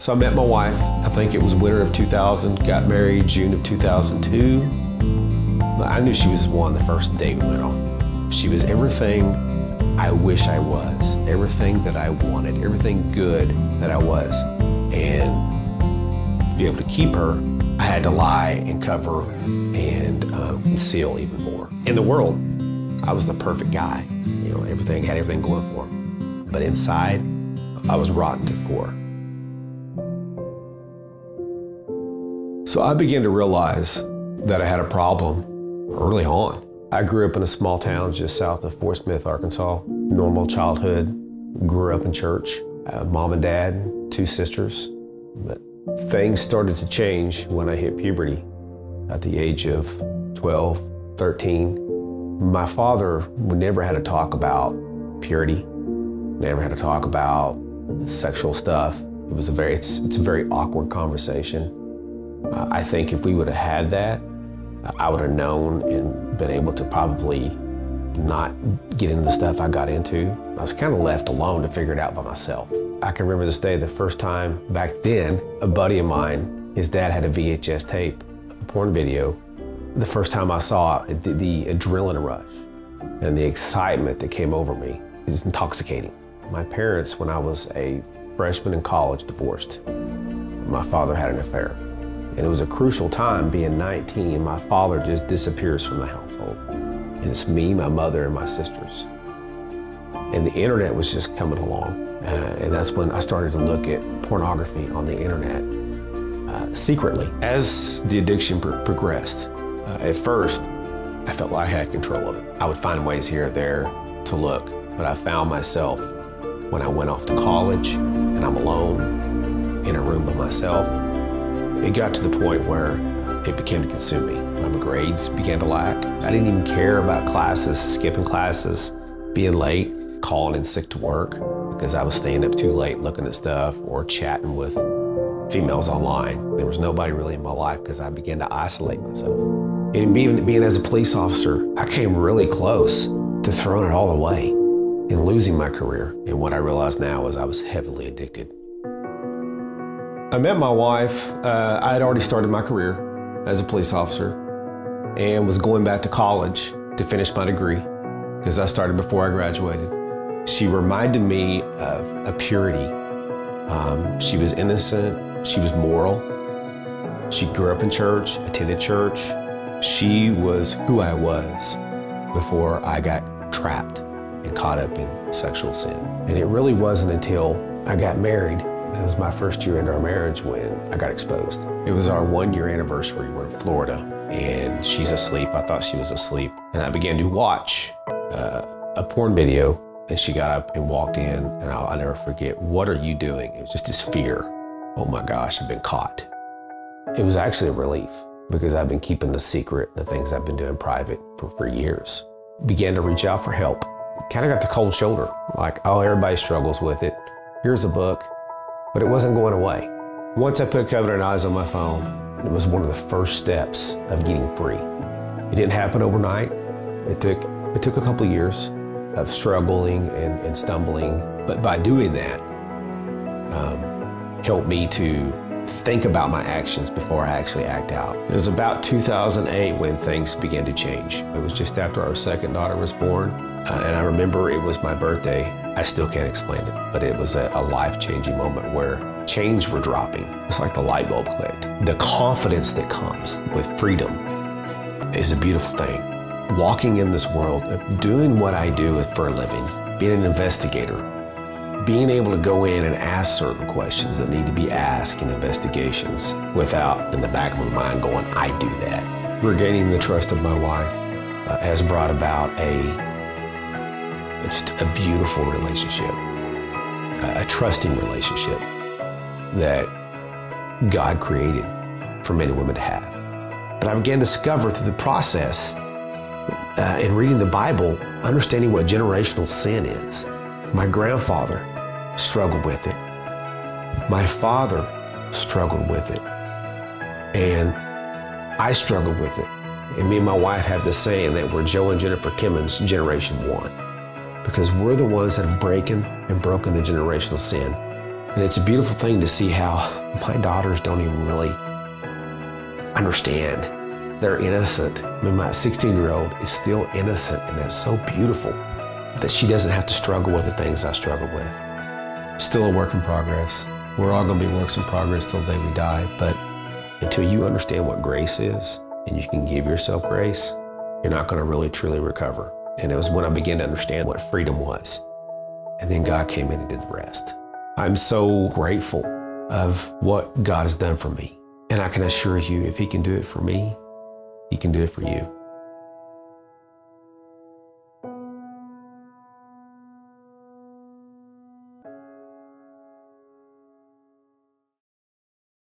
So I met my wife, I think it was winter of 2000, got married June of 2002. I knew she was one the first day we went on. She was everything I wish I was, everything that I wanted, everything good that I was. And to be able to keep her, I had to lie and cover and uh, conceal even more. In the world, I was the perfect guy. You know, everything had everything going for him. But inside, I was rotten to the core. So I began to realize that I had a problem early on. I grew up in a small town just south of Fort Smith, Arkansas. Normal childhood, grew up in church, uh, mom and dad, two sisters. But things started to change when I hit puberty at the age of 12, 13. My father never had to talk about purity, never had to talk about sexual stuff. It was a very, it's, it's a very awkward conversation. I think if we would have had that, I would have known and been able to probably not get into the stuff I got into. I was kind of left alone to figure it out by myself. I can remember this day, the first time back then, a buddy of mine, his dad had a VHS tape, a porn video. The first time I saw it, the, the adrenaline rush and the excitement that came over me is intoxicating. My parents, when I was a freshman in college, divorced. My father had an affair. And it was a crucial time, being 19, my father just disappears from the household. And it's me, my mother, and my sisters. And the internet was just coming along. Uh, and that's when I started to look at pornography on the internet uh, secretly. As the addiction pr progressed, uh, at first, I felt like I had control of it. I would find ways here or there to look, but I found myself when I went off to college and I'm alone in a room by myself, it got to the point where it began to consume me. My grades began to lack. I didn't even care about classes, skipping classes, being late, calling in sick to work because I was staying up too late looking at stuff or chatting with females online. There was nobody really in my life because I began to isolate myself. And being, being as a police officer, I came really close to throwing it all away and losing my career. And what I realized now is I was heavily addicted. I met my wife. Uh, I had already started my career as a police officer and was going back to college to finish my degree because I started before I graduated. She reminded me of a purity. Um, she was innocent. She was moral. She grew up in church, attended church. She was who I was before I got trapped and caught up in sexual sin. And it really wasn't until I got married it was my first year into our marriage when I got exposed. It was our one year anniversary. We're in Florida and she's asleep. I thought she was asleep. And I began to watch uh, a porn video and she got up and walked in and I'll, I'll never forget, what are you doing? It was just this fear. Oh my gosh, I've been caught. It was actually a relief because I've been keeping the secret, the things I've been doing private for, for years. Began to reach out for help. Kind of got the cold shoulder, like, oh, everybody struggles with it. Here's a book but it wasn't going away. Once I put Covenant Eyes on my phone, it was one of the first steps of getting free. It didn't happen overnight. It took, it took a couple years of struggling and, and stumbling, but by doing that, um, helped me to think about my actions before I actually act out. It was about 2008 when things began to change. It was just after our second daughter was born, uh, and I remember it was my birthday. I still can't explain it, but it was a, a life-changing moment where chains were dropping. It's like the light bulb clicked. The confidence that comes with freedom is a beautiful thing. Walking in this world, doing what I do for a living, being an investigator, being able to go in and ask certain questions that need to be asked in investigations without in the back of my mind going, I do that. Regaining the trust of my wife uh, has brought about a it's a beautiful relationship, a trusting relationship that God created for men and women to have. But I began to discover through the process uh, in reading the Bible, understanding what generational sin is. My grandfather struggled with it. My father struggled with it. And I struggled with it. And me and my wife have this saying that we're Joe and Jennifer Kimmons, generation one because we're the ones that have broken and broken the generational sin And it's a beautiful thing to see how my daughters don't even really understand. They're innocent. I mean, my 16 year old is still innocent, and that's so beautiful that she doesn't have to struggle with the things I struggle with. Still a work in progress. We're all going to be works in progress till the day we die, but until you understand what grace is and you can give yourself grace, you're not going to really truly recover. And it was when I began to understand what freedom was. And then God came in and did the rest. I'm so grateful of what God has done for me. And I can assure you, if He can do it for me, He can do it for you.